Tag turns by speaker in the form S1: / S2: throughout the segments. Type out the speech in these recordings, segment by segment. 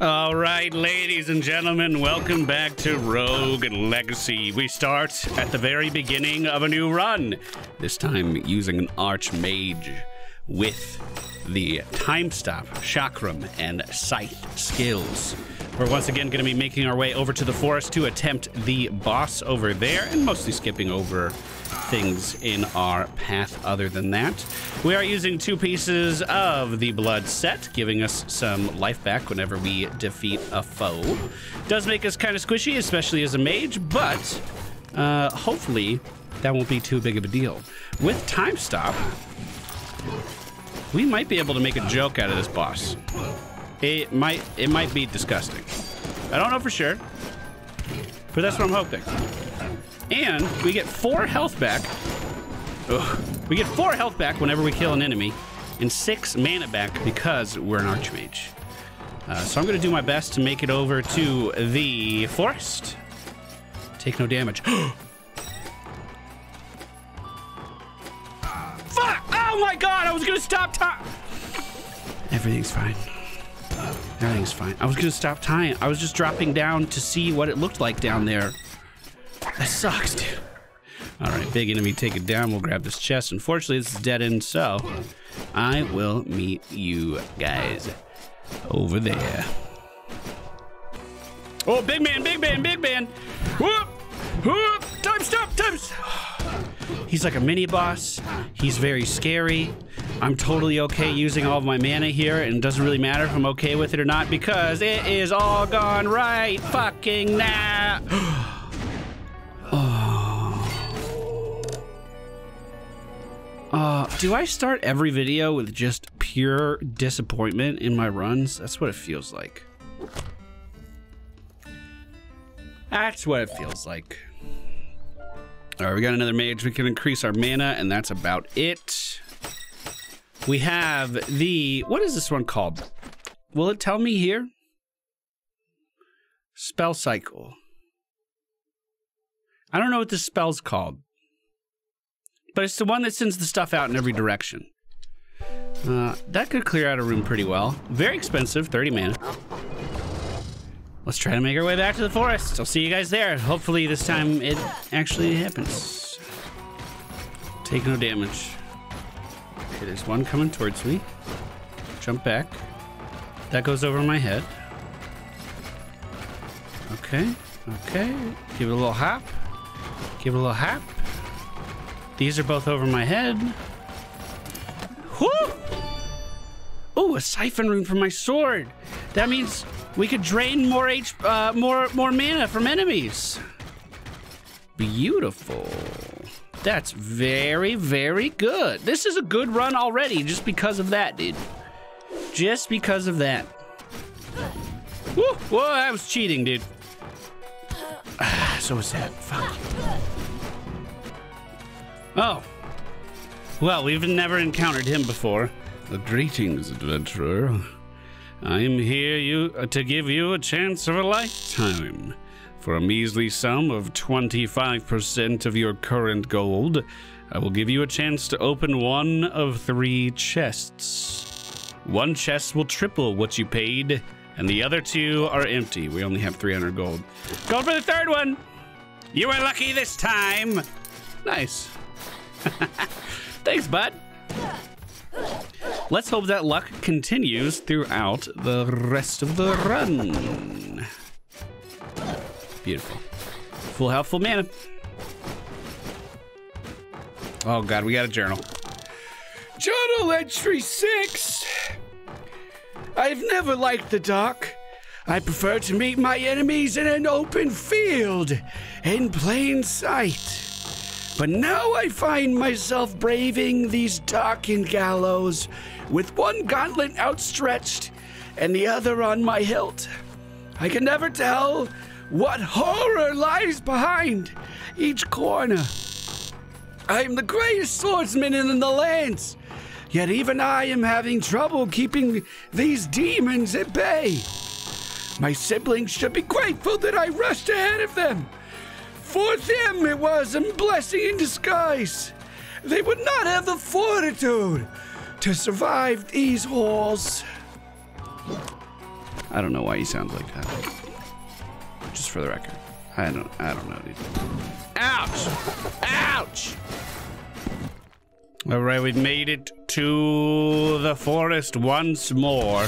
S1: All right, ladies and gentlemen, welcome back to Rogue Legacy. We start at the very beginning of a new run, this time using an Archmage with the Time Stop, Chakram, and Scythe skills. We're once again going to be making our way over to the forest to attempt the boss over there, and mostly skipping over things in our path other than that. We are using two pieces of the blood set, giving us some life back whenever we defeat a foe. Does make us kind of squishy, especially as a mage, but uh, hopefully that won't be too big of a deal. With Time Stop, we might be able to make a joke out of this boss. It might it might be disgusting. I don't know for sure, but that's what I'm hoping. And we get four health back. Ugh. We get four health back whenever we kill an enemy, and six mana back because we're an archmage. Uh, so I'm going to do my best to make it over to the forest. Take no damage. Fuck! Oh my god! I was going to stop time. Everything's fine. Everything's fine. I was gonna stop tying. I was just dropping down to see what it looked like down there. That sucks, dude. All right, big enemy, take it down. We'll grab this chest. Unfortunately, this is dead end, so I will meet you guys over there. Oh, big man, big man, big man. Whoop, whoop, time stop, time He's like a mini boss. He's very scary. I'm totally okay using all of my mana here, and it doesn't really matter if I'm okay with it or not because it is all gone right fucking now. oh. Uh, do I start every video with just pure disappointment in my runs? That's what it feels like. That's what it feels like. All right, we got another mage. We can increase our mana, and that's about it. We have the... What is this one called? Will it tell me here? Spell cycle. I don't know what this spell's called. But it's the one that sends the stuff out in every direction. Uh, that could clear out a room pretty well. Very expensive, 30 mana. Let's try to make our way back to the forest. I'll see you guys there. Hopefully this time it actually happens. Take no damage. Okay, there's one coming towards me. Jump back. That goes over my head. Okay, okay. Give it a little hop. Give it a little hop. These are both over my head. Whoo! Oh, a siphon rune for my sword. That means we could drain more H, uh, more more mana from enemies. Beautiful. That's very, very good. This is a good run already just because of that, dude. Just because of that. Woo! Whoa, that was cheating, dude. Ah, so was that. Fuck. Oh. Well, we've never encountered him before. Greetings, adventurer. I am here you, uh, to give you a chance of a lifetime. For a measly sum of 25% of your current gold, I will give you a chance to open one of three chests. One chest will triple what you paid, and the other two are empty. We only have 300 gold. Go for the third one! You were lucky this time! Nice. Thanks, bud. Let's hope that luck continues throughout the rest of the run. Beautiful. Full health, full mana. Oh god, we got a journal. Journal entry six. I've never liked the dark. I prefer to meet my enemies in an open field, in plain sight. But now I find myself braving these darkened gallows with one gauntlet outstretched and the other on my hilt. I can never tell what horror lies behind each corner. I am the greatest swordsman in the lands, yet even I am having trouble keeping these demons at bay. My siblings should be grateful that I rushed ahead of them. For them, it was a blessing in disguise. They would not have the fortitude to survive these halls. I don't know why he sounds like that. Just for the record. I don't I don't know, dude. Ouch! Ouch! Alright, we've made it to the forest once more.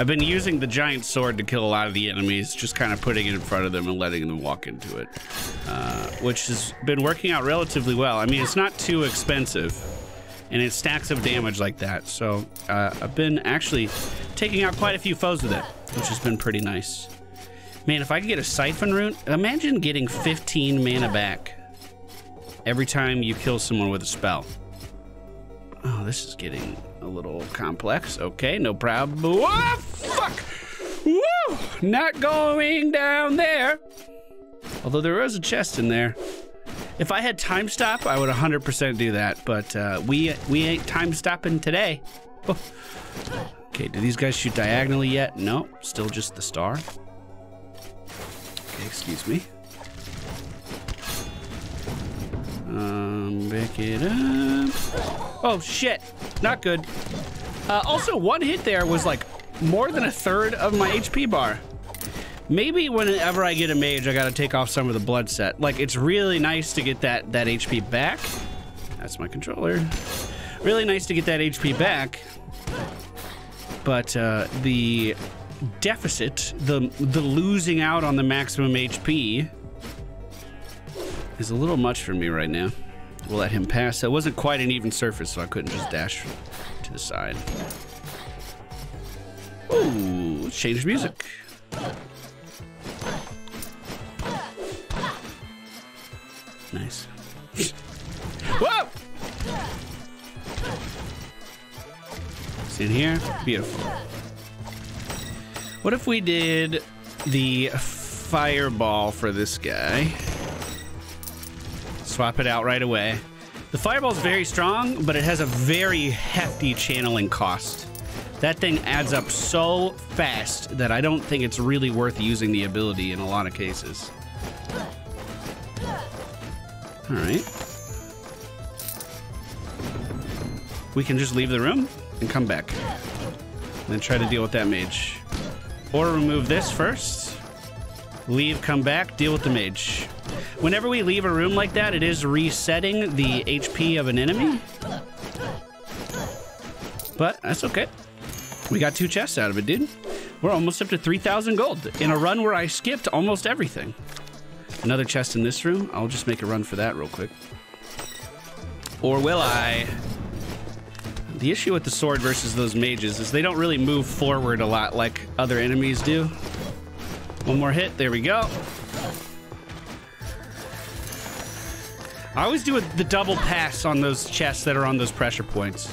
S1: I've been using the giant sword to kill a lot of the enemies, just kind of putting it in front of them and letting them walk into it, uh, which has been working out relatively well. I mean, it's not too expensive, and it stacks up damage like that, so uh, I've been actually taking out quite a few foes with it, which has been pretty nice. Man, if I could get a Siphon Rune, imagine getting 15 mana back every time you kill someone with a spell. Oh, this is getting a little complex. Okay, no problem. Oh, fuck! Woo! Not going down there. Although there was a chest in there. If I had time stop, I would 100% do that. But uh, we we ain't time stopping today. Oh. Okay, do these guys shoot diagonally yet? No, still just the star. Okay, excuse me. Um, it up. Oh, shit. Not good. Uh, also, one hit there was like more than a third of my HP bar. Maybe whenever I get a mage, I gotta take off some of the blood set. Like, it's really nice to get that, that HP back. That's my controller. Really nice to get that HP back. But uh, the deficit, the, the losing out on the maximum HP is a little much for me right now. We'll let him pass. That wasn't quite an even surface, so I couldn't just dash to the side. Ooh, change music. Nice. Whoa! It's in here. Beautiful. What if we did the fireball for this guy? Swap it out right away. The fireball is very strong, but it has a very hefty channeling cost. That thing adds up so fast that I don't think it's really worth using the ability in a lot of cases. All right. We can just leave the room and come back. And then try to deal with that mage. Or remove this first. Leave, come back, deal with the mage. Whenever we leave a room like that, it is resetting the HP of an enemy. But that's okay. We got two chests out of it, dude. We're almost up to 3,000 gold in a run where I skipped almost everything. Another chest in this room. I'll just make a run for that real quick. Or will I? The issue with the sword versus those mages is they don't really move forward a lot like other enemies do. One more hit. There we go. I always do a, the double pass on those chests that are on those pressure points.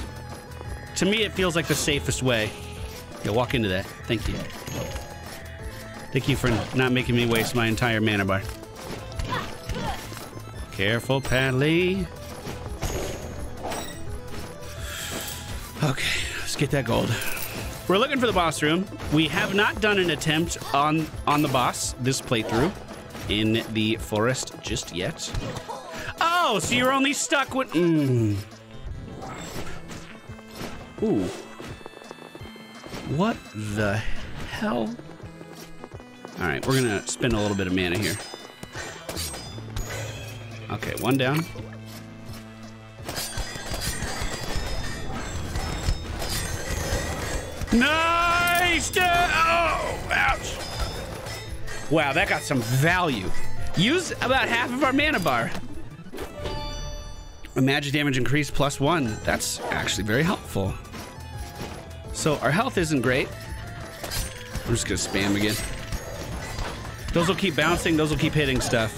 S1: To me, it feels like the safest way. Yeah, walk into that. Thank you. Thank you for not making me waste my entire mana bar. Careful, Padley. Okay, let's get that gold. We're looking for the boss room. We have not done an attempt on on the boss this playthrough in the forest just yet. Oh, so you're only stuck with. Mm. Ooh. What the hell? All right, we're gonna spend a little bit of mana here. Okay, one down. Nice! Oh, ouch! Wow, that got some value. Use about half of our mana bar. Magic damage increase plus one. That's actually very helpful. So our health isn't great. I'm just gonna spam again. Those will keep bouncing, those will keep hitting stuff.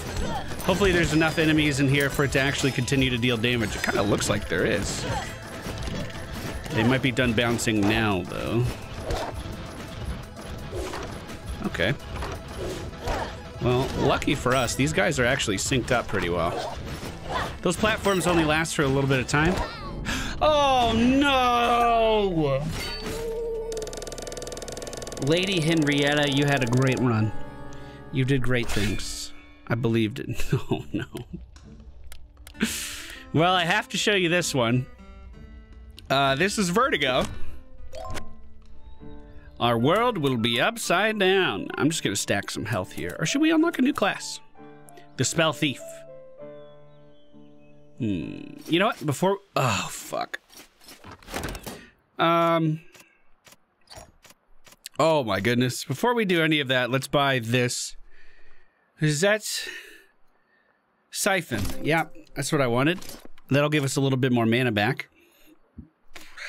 S1: Hopefully there's enough enemies in here for it to actually continue to deal damage. It kind of looks like there is. They might be done bouncing now, though. Okay. Well, lucky for us, these guys are actually synced up pretty well. Those platforms only last for a little bit of time. Oh, no! Lady Henrietta, you had a great run. You did great things. I believed it. Oh, no. well, I have to show you this one. Uh, this is Vertigo. our world will be upside down. I'm just gonna stack some health here. Or should we unlock a new class? The Spell Thief. Hmm. You know what? Before. Oh, fuck. Um. Oh my goodness. Before we do any of that, let's buy this. Is that. Siphon. Yeah, that's what I wanted. That'll give us a little bit more mana back.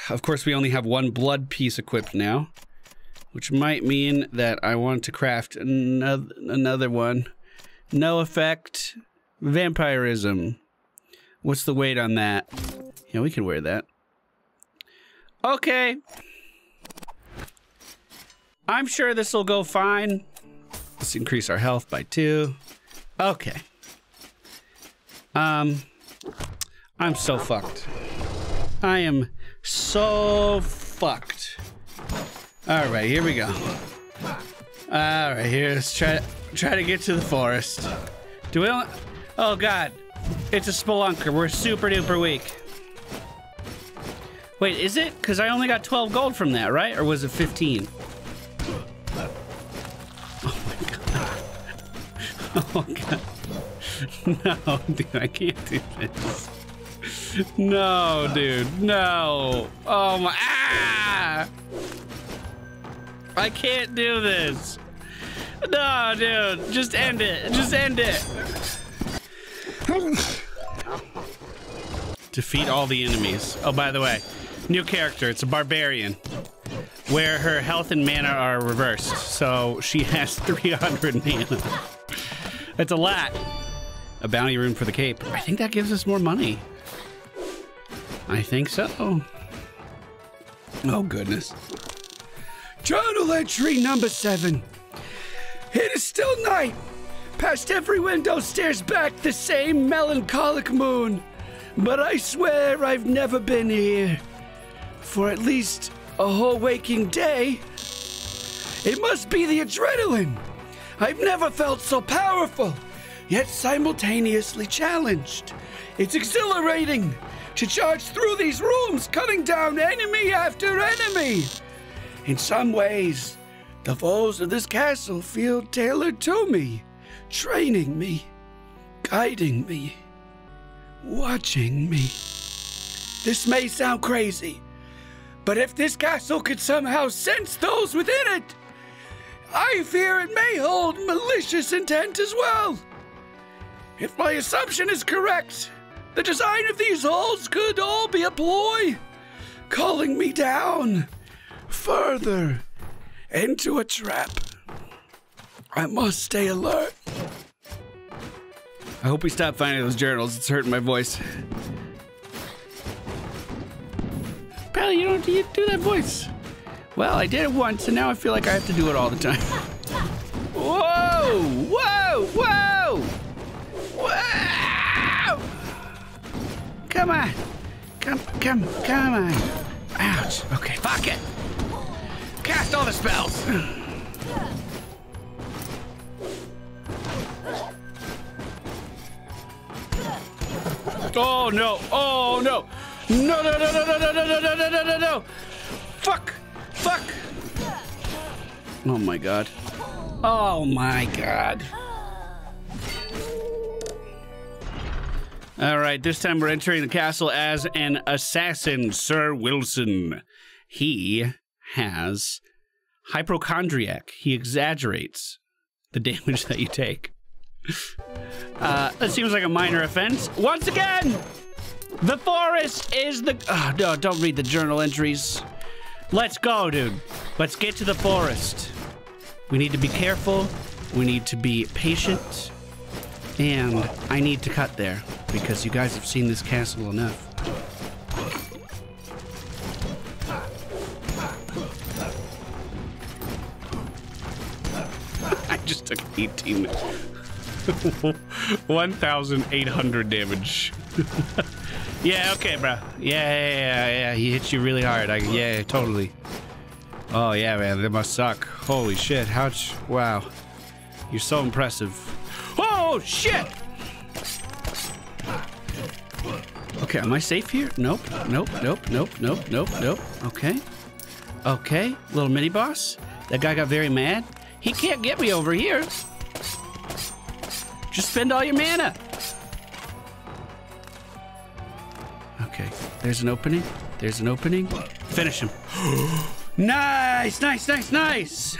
S1: Of course, we only have one blood piece equipped now, which might mean that I want to craft another, another one. No effect. Vampirism. What's the weight on that? Yeah, we can wear that. Okay. I'm sure this will go fine. Let's increase our health by two. Okay. Um, I'm so fucked. I am so fucked. All right, here we go. All right, here, let's try to, try to get to the forest. Do we oh God, it's a spelunker. We're super duper weak. Wait, is it? Because I only got 12 gold from that, right? Or was it 15? Oh my God. Oh God. No, dude, I can't do this. No, dude, no. Oh my, ah! I can't do this. No, dude, just end it. Just end it. Defeat all the enemies. Oh, by the way, new character. It's a barbarian, where her health and mana are reversed. So she has 300 mana. That's a lot. A bounty room for the cape. I think that gives us more money. I think so. Oh, goodness. Journal entry number seven. It is still night. Past every window stares back the same melancholic moon. But I swear I've never been here. For at least a whole waking day. It must be the adrenaline. I've never felt so powerful, yet simultaneously challenged. It's exhilarating to charge through these rooms, cutting down enemy after enemy. In some ways, the foes of this castle feel tailored to me, training me, guiding me, watching me. This may sound crazy, but if this castle could somehow sense those within it, I fear it may hold malicious intent as well. If my assumption is correct, the design of these halls could all be a ploy, calling me down further into a trap. I must stay alert. I hope we stop finding those journals. It's hurting my voice. Pal, you don't you do that voice. Well, I did it once, and now I feel like I have to do it all the time. Whoa! Whoa! Whoa! Come on. Come, come, come on. Ouch. Okay, fuck it. Cast all the spells. Oh no! Oh no! No! No! No! No! No! No! No! No! No! No! No! No! Fuck! Fuck! Oh my god! Oh my god! All right, this time we're entering the castle as an assassin, Sir Wilson. He has hypochondriac. He exaggerates the damage that you take. Uh, that seems like a minor offense. Once again, the forest is the. Oh, no, don't read the journal entries. Let's go, dude. Let's get to the forest. We need to be careful. We need to be patient. And I need to cut there because you guys have seen this castle enough. I just took 18. 1,800 damage. yeah, okay, bro. Yeah, yeah, yeah, yeah. He hits you really hard. I, yeah, totally. Oh, yeah, man. That must suck. Holy shit. How'd Wow. You're so impressive. Oh, shit! Okay, am I safe here? Nope, nope, nope, nope, nope, nope, nope. Okay. Okay, little mini boss. That guy got very mad. He can't get me over here. Just spend all your mana. Okay, there's an opening. There's an opening. Finish him. nice, nice, nice, nice.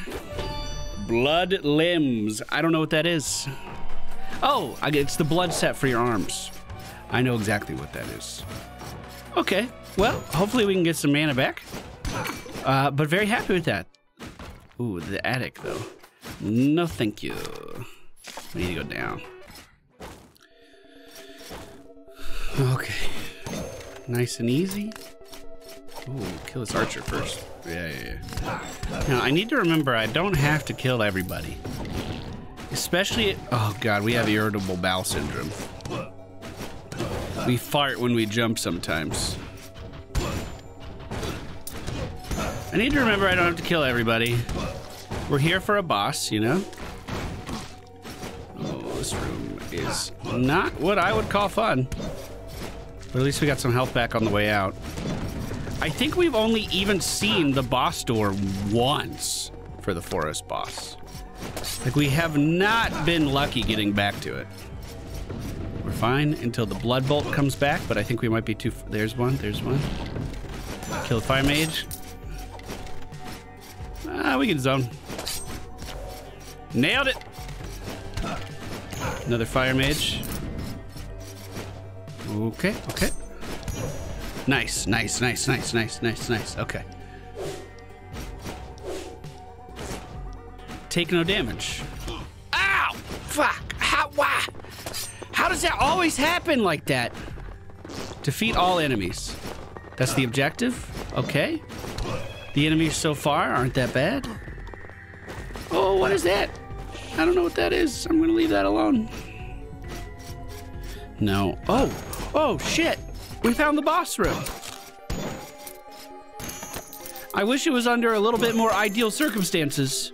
S1: Blood limbs. I don't know what that is. Oh, it's the blood set for your arms. I know exactly what that is. Okay, well, hopefully we can get some mana back. Uh, but very happy with that. Ooh, the attic, though. No, thank you. We need to go down. Okay. Nice and easy. Ooh, kill this archer first. Yeah, yeah, yeah. Now, I need to remember I don't have to kill everybody. Especially, oh god, we have irritable bowel syndrome. We fart when we jump sometimes. I need to remember I don't have to kill everybody. We're here for a boss, you know? Oh, this room is not what I would call fun. But at least we got some health back on the way out. I think we've only even seen the boss door once for the forest boss. Like, we have not been lucky getting back to it. We're fine until the blood bolt comes back, but I think we might be too... There's one, there's one. Kill the fire mage. Ah, we can zone. Nailed it. Another fire mage. Okay, okay. Nice, nice, nice, nice, nice, nice, nice. Okay. Take no damage. Ow! Fuck! How? Why? How does that always happen like that? Defeat all enemies. That's the objective? Okay. The enemies so far aren't that bad. Oh, what is that? I don't know what that is. I'm gonna leave that alone. No. Oh, oh shit. We found the boss room. I wish it was under a little bit more ideal circumstances,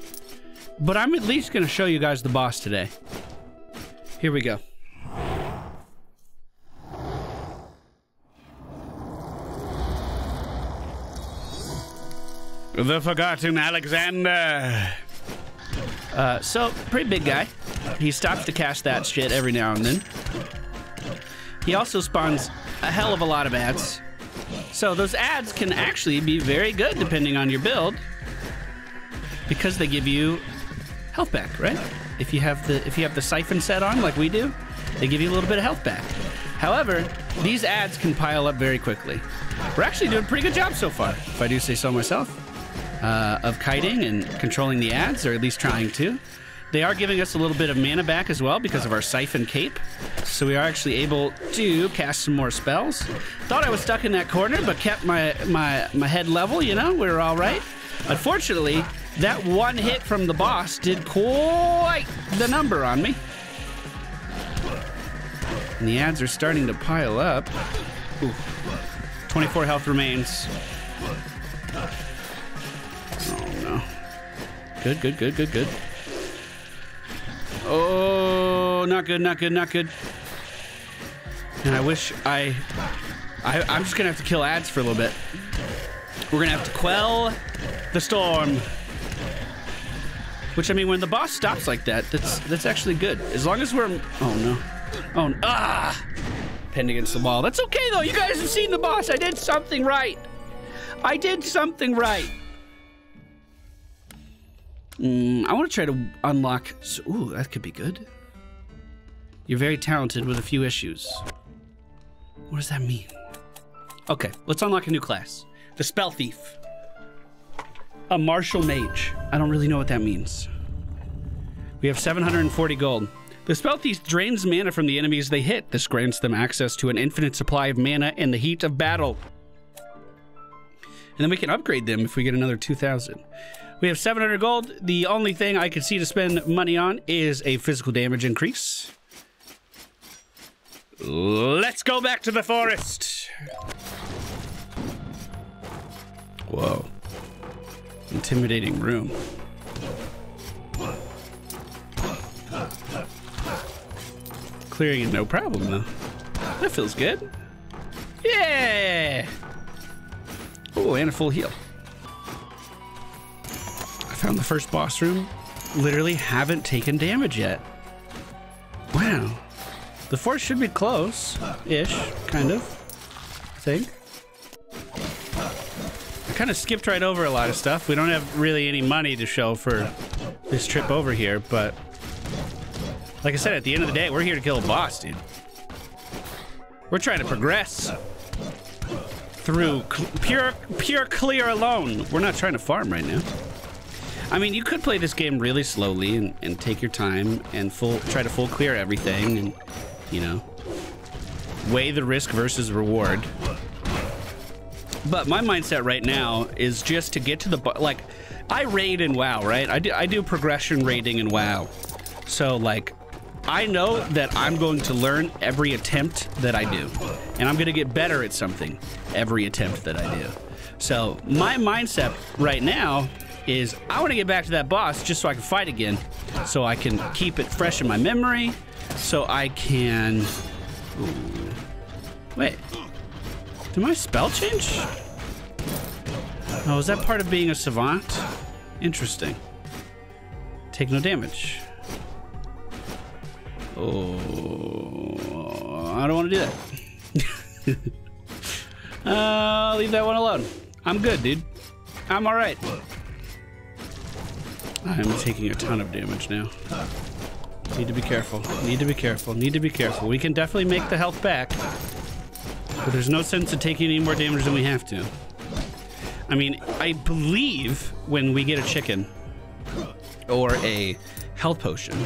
S1: but I'm at least gonna show you guys the boss today. Here we go. The Forgotten Alexander. Uh, so, pretty big guy. He stops to cast that shit every now and then. He also spawns a hell of a lot of ads. So those ads can actually be very good depending on your build because they give you health back, right? If you have the if you have the siphon set on like we do, they give you a little bit of health back. However, these ads can pile up very quickly. We're actually doing a pretty good job so far, if I do say so myself uh, of kiting and controlling the ads, or at least trying to. They are giving us a little bit of mana back as well because of our Siphon Cape. So we are actually able to cast some more spells. Thought I was stuck in that corner, but kept my, my, my head level, you know, we were all right. Unfortunately, that one hit from the boss did quite the number on me. And the ads are starting to pile up. Ooh. 24 health remains. Oh no. Good, good, good, good, good. Oh, not good, not good, not good. And I wish I, I I'm just gonna have to kill ads for a little bit. We're gonna have to quell the storm. Which I mean, when the boss stops like that, that's that's actually good. As long as we're oh no, oh ah, pinned against the wall. That's okay though. You guys have seen the boss. I did something right. I did something right. Mm, I want to try to unlock... Ooh, that could be good. You're very talented with a few issues. What does that mean? Okay, let's unlock a new class. The Spell Thief. A Martial Mage. I don't really know what that means. We have 740 gold. The Spell Thief drains mana from the enemies they hit. This grants them access to an infinite supply of mana in the heat of battle. And then we can upgrade them if we get another 2,000. We have 700 gold. The only thing I can see to spend money on is a physical damage increase. Let's go back to the forest. Whoa. Intimidating room. Clearing it no problem though. That feels good. Yeah! Oh, and a full heal. I found the first boss room. Literally haven't taken damage yet. Wow. The fort should be close-ish, kind of. I think. Kind of skipped right over a lot of stuff. We don't have really any money to show for this trip over here, but like I said, at the end of the day, we're here to kill a boss, dude. We're trying to progress through pure, pure clear alone. We're not trying to farm right now. I mean, you could play this game really slowly and, and take your time and full try to full clear everything and, you know, weigh the risk versus reward. But my mindset right now is just to get to the, like, I raid in WoW, right? I do, I do progression raiding in WoW. So, like, I know that I'm going to learn every attempt that I do. And I'm going to get better at something every attempt that I do. So my mindset right now is I want to get back to that boss just so I can fight again. So I can keep it fresh in my memory. So I can... Ooh. Wait. Did my spell change? Oh, is that part of being a savant? Interesting. Take no damage. Oh, I don't want to do that. uh, leave that one alone. I'm good, dude. I'm all right. I'm taking a ton of damage now. Need to be careful. Need to be careful. Need to be careful. We can definitely make the health back. But there's no sense in taking any more damage than we have to. I mean, I believe when we get a chicken or a health potion,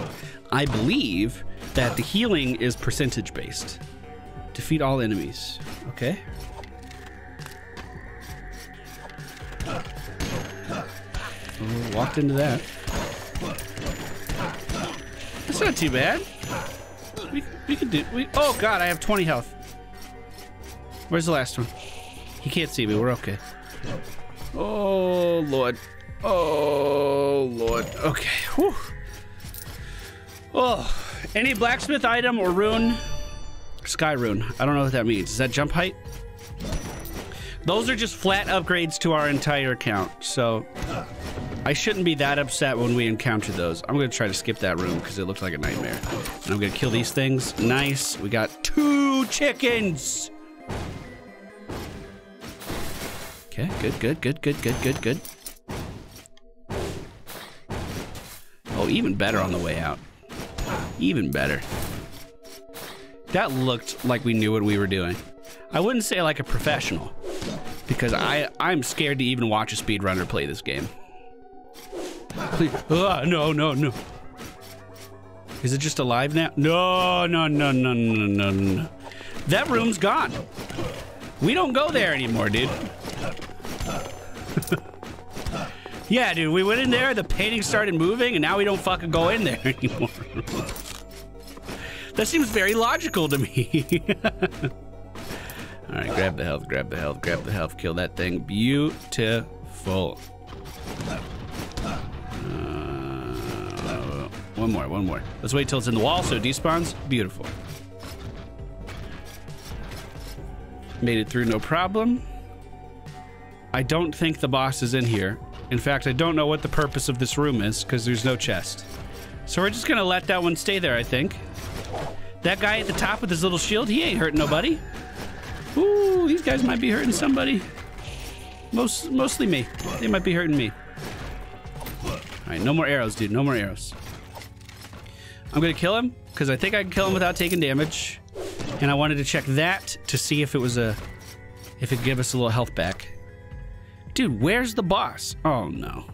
S1: I believe that the healing is percentage based. Defeat all enemies. Okay. Oh, walked into that. That's not too bad. We, we can do. We, oh god, I have 20 health. Where's the last one? He can't see me. We're okay. Oh lord. Oh lord. Okay. Whew. Oh. Any blacksmith item or rune? Sky rune. I don't know what that means. Is that jump height? Those are just flat upgrades to our entire account. So I shouldn't be that upset when we encounter those. I'm going to try to skip that room because it looks like a nightmare. And I'm going to kill these things. Nice. We got two chickens. Okay, good, good, good, good, good, good, good. Oh, even better on the way out. Even better. That looked like we knew what we were doing. I wouldn't say like a professional, because I, I'm scared to even watch a speedrunner play this game. Please. Oh, no, no, no. Is it just alive now? No, no, no, no, no, no, no. That room's gone. We don't go there anymore, dude. Yeah, dude, we went in there, the painting started moving, and now we don't fucking go in there anymore. That seems very logical to me. All right, grab the health, grab the health, grab the health, kill that thing. Beautiful. Uh, one more, one more. Let's wait till it's in the wall so it despawns. Beautiful. Made it through no problem. I don't think the boss is in here. In fact, I don't know what the purpose of this room is because there's no chest. So we're just gonna let that one stay there, I think. That guy at the top with his little shield, he ain't hurting nobody. Ooh, these guys might be hurting somebody. Most, mostly me. They might be hurting me. All right, no more arrows, dude. No more arrows. I'm gonna kill him because I think I can kill him without taking damage. And I wanted to check that to see if it was a, if it give us a little health back. Dude, where's the boss? Oh no.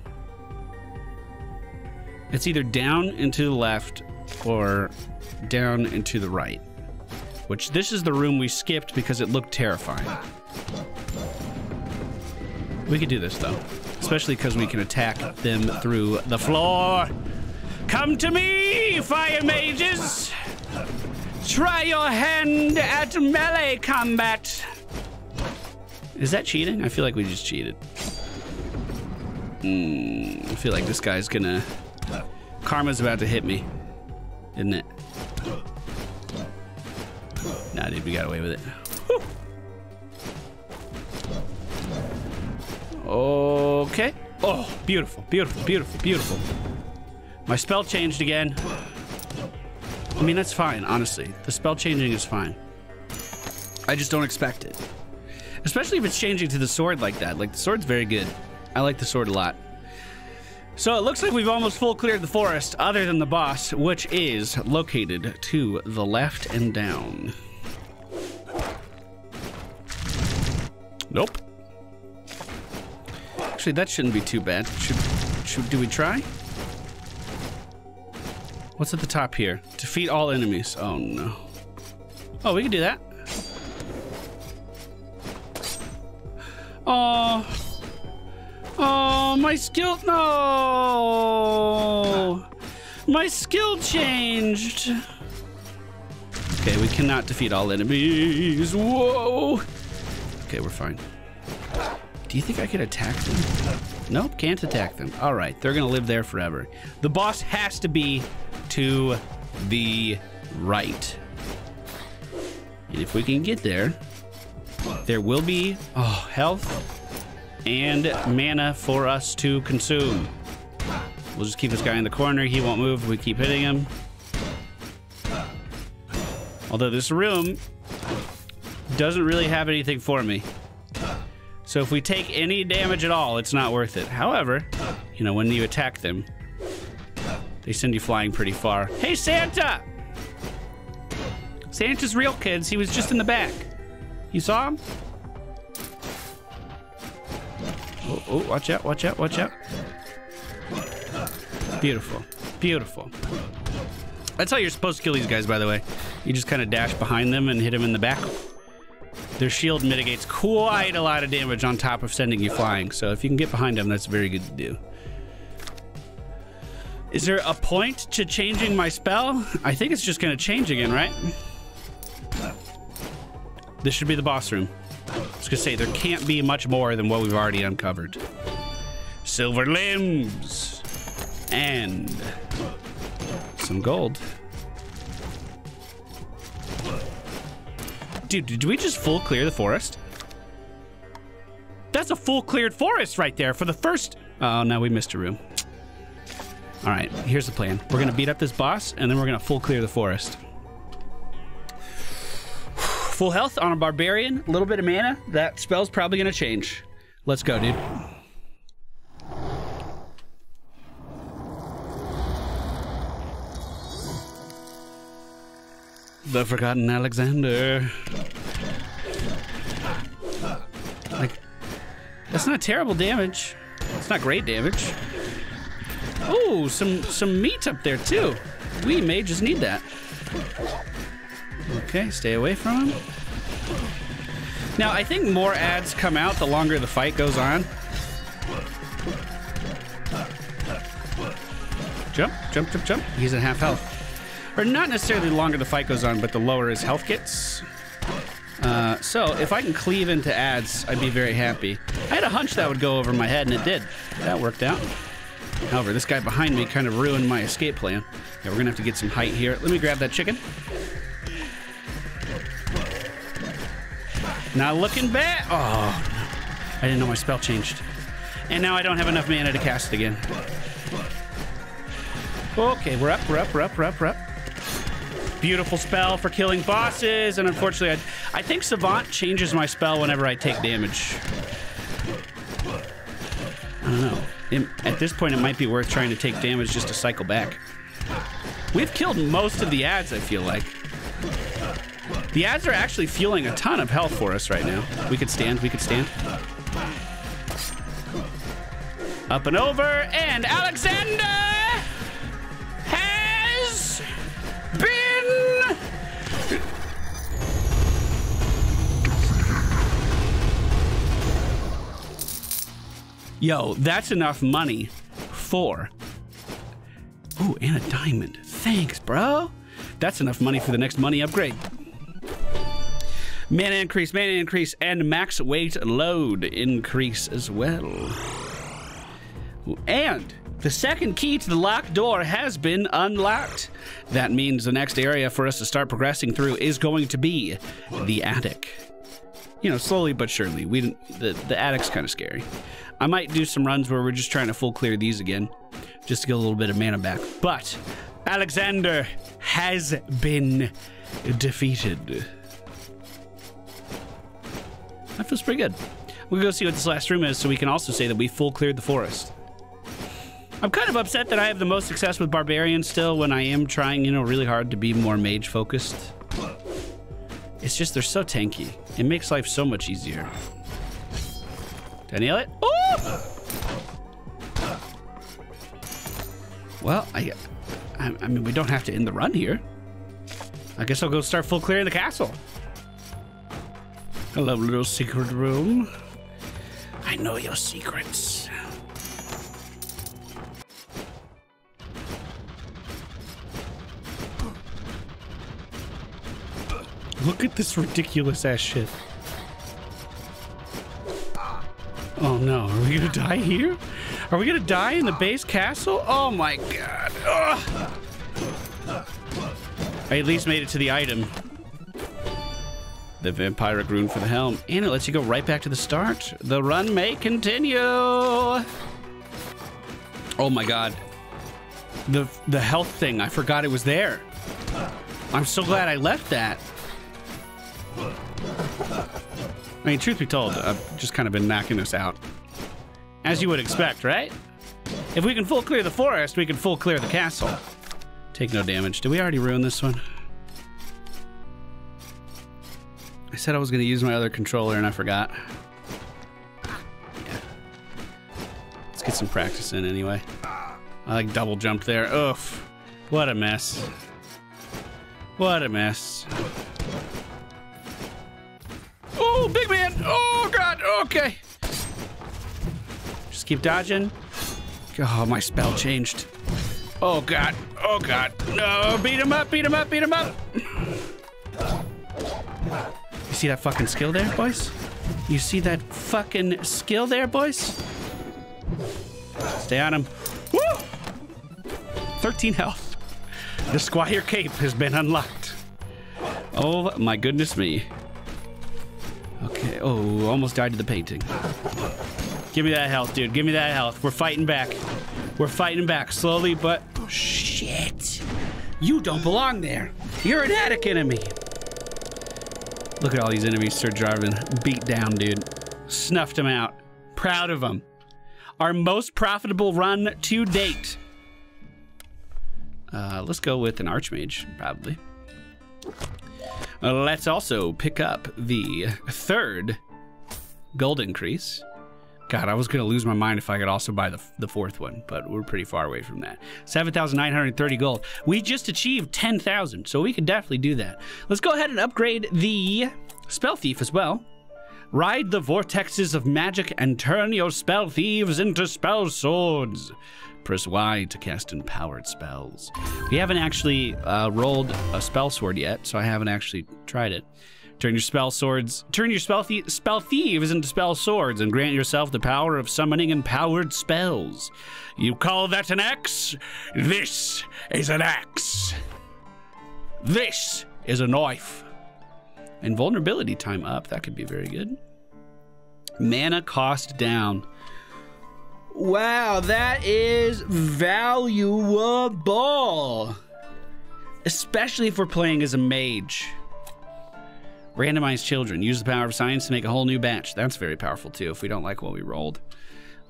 S1: It's either down and to the left or down and to the right. Which this is the room we skipped because it looked terrifying. We could do this though. Especially because we can attack them through the floor. Come to me, fire mages! Try your hand at melee combat! Is that cheating? I feel like we just cheated. Mm, I feel like this guy's gonna... Karma's about to hit me. Isn't it? Nah, dude, we got away with it. Whew. Okay. Oh, beautiful, beautiful, beautiful, beautiful. My spell changed again. I mean, that's fine, honestly. The spell changing is fine. I just don't expect it. Especially if it's changing to the sword like that. Like, the sword's very good. I like the sword a lot. So it looks like we've almost full cleared the forest, other than the boss, which is located to the left and down. Nope. Actually, that shouldn't be too bad. Should, should do we try? What's at the top here? Defeat all enemies. Oh no. Oh, we can do that. Oh. Oh, my skill. No. My skill changed. Okay, we cannot defeat all enemies. Whoa. Okay, we're fine. Do you think I could attack them? Nope, can't attack them. All right, they're gonna live there forever. The boss has to be to the right. And if we can get there, there will be oh, health and mana for us to consume. We'll just keep this guy in the corner. He won't move. We keep hitting him. Although this room doesn't really have anything for me. So if we take any damage at all, it's not worth it. However, you know, when you attack them, they send you flying pretty far. Hey, Santa! Santa's real, kids. He was just in the back. You saw him? Oh, oh, watch out, watch out, watch out. Beautiful. Beautiful. That's how you're supposed to kill these guys, by the way. You just kind of dash behind them and hit them in the back. Their shield mitigates quite a lot of damage on top of sending you flying. So if you can get behind them, that's very good to do. Is there a point to changing my spell? I think it's just going to change again, right? This should be the boss room. I was to say, there can't be much more than what we've already uncovered. Silver limbs. And some gold. Dude, did we just full clear the forest? That's a full cleared forest right there for the first... Oh, no, we missed a room. All right, here's the plan. We're to beat up this boss, and then we're to full clear the forest. Full health on a barbarian, a little bit of mana. That spell's probably going to change. Let's go, dude. The Forgotten Alexander. Like, that's not terrible damage. It's not great damage. Oh, some some meat up there too. We may just need that. Okay, stay away from him. Now, I think more ads come out the longer the fight goes on. Jump, jump, jump, jump. He's at half health. Or not necessarily the longer the fight goes on, but the lower his health gets. Uh, so if I can cleave into ads, I'd be very happy. I had a hunch that would go over my head, and it did. That worked out. However, this guy behind me kind of ruined my escape plan. Yeah, we're gonna have to get some height here. Let me grab that chicken. Not looking bad. Oh, I didn't know my spell changed. And now I don't have enough mana to cast it again. Okay, we're up, we're up, we're up, we're up, we're up. Beautiful spell for killing bosses, and unfortunately, I, I think Savant changes my spell whenever I take damage. I don't know. It, at this point, it might be worth trying to take damage just to cycle back. We've killed most of the ads, I feel like. The ads are actually fueling a ton of health for us right now. We could stand, we could stand. Up and over, and Alexander has been Yo, that's enough money for. Ooh, and a diamond. Thanks, bro. That's enough money for the next money upgrade. Mana increase, mana increase, and max weight load increase as well. And the second key to the locked door has been unlocked. That means the next area for us to start progressing through is going to be the attic. You know, slowly but surely. We the the attic's kind of scary. I might do some runs where we're just trying to full clear these again, just to get a little bit of mana back. But Alexander has been defeated. That feels pretty good. We'll go see what this last room is so we can also say that we full cleared the forest. I'm kind of upset that I have the most success with Barbarian still when I am trying, you know, really hard to be more mage focused. It's just they're so tanky. It makes life so much easier. Did I nail it? Oh! Well, I, I, I mean, we don't have to end the run here. I guess I'll go start full clearing the castle. A lovely little secret room. I know your secrets. Look at this ridiculous ass shit. Oh no, are we gonna die here? Are we gonna die in the base castle? Oh my god. Ugh. I at least made it to the item. The vampiric rune for the helm. And it lets you go right back to the start. The run may continue. Oh my god. The the health thing, I forgot it was there. I'm so glad I left that. I mean, truth be told, I've just kind of been knocking this out. As you would expect, right? If we can full clear the forest, we can full clear the castle. Take no damage. Did we already ruin this one? Said I was going to use my other controller and I forgot. Yeah. Let's get some practice in anyway. I like double jump there. Oof. What a mess. What a mess. Oh, big man. Oh, God. Okay. Just keep dodging. Oh, my spell changed. Oh, God. Oh, God. No, beat him up, beat him up, beat him up. You see that fucking skill there, boys? You see that fucking skill there, boys? Stay on him. Woo! 13 health. The Squire Cape has been unlocked. Oh my goodness me. Okay, oh, almost died to the painting. Give me that health, dude. Give me that health. We're fighting back. We're fighting back slowly, but oh, shit. You don't belong there. You're an attic enemy. Look at all these enemies Sir Jarvan beat down, dude. Snuffed them out. Proud of them. Our most profitable run to date. Uh, let's go with an Archmage, probably. Uh, let's also pick up the third gold increase. God, I was going to lose my mind if I could also buy the, the fourth one, but we're pretty far away from that. 7,930 gold. We just achieved 10,000, so we could definitely do that. Let's go ahead and upgrade the Spell Thief as well. Ride the vortexes of magic and turn your spell thieves into spell swords. Press Y to cast empowered spells. We haven't actually uh, rolled a spell sword yet, so I haven't actually tried it. Turn your spell swords, turn your spell, spell thieves into spell swords and grant yourself the power of summoning empowered spells. You call that an axe? This is an axe. This is a knife. And vulnerability time up, that could be very good. Mana cost down. Wow, that is valuable. Especially if we're playing as a mage. Randomize children. Use the power of science to make a whole new batch. That's very powerful too if we don't like what we rolled.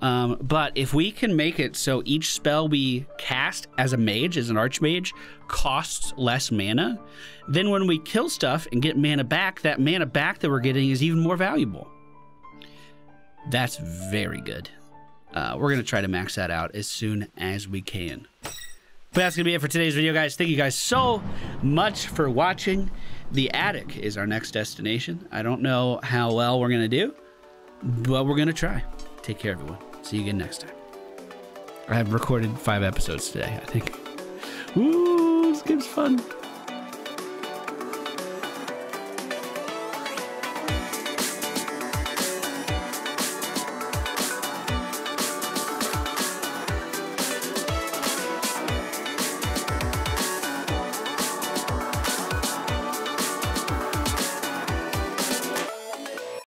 S1: Um, but if we can make it so each spell we cast as a mage, as an archmage, costs less mana, then when we kill stuff and get mana back, that mana back that we're getting is even more valuable. That's very good. Uh, we're going to try to max that out as soon as we can. But that's going to be it for today's video, guys. Thank you guys so much for watching. The attic is our next destination. I don't know how well we're going to do, but we're going to try. Take care, everyone. See you again next time. I have recorded five episodes today, I think. Ooh, this game's fun.